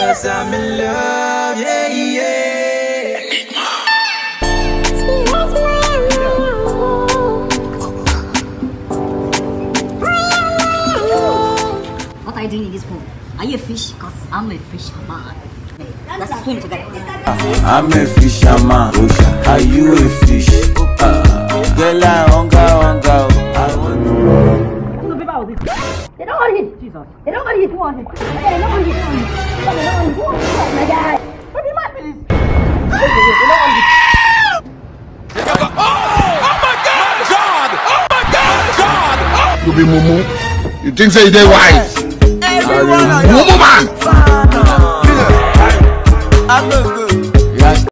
Cause I'm in love, yeah, yeah. What are you doing in this pool? Are you a fish? Cause I'm a fisherman. Let's. I'm a fisherman. Are you a fish? Uh, girl, I hunger, hunger. I want to. They don't want to. Jesus. They don't want to hit. They don't want to. you be mumu. You think say you dey wise? Mumu man. Yeah.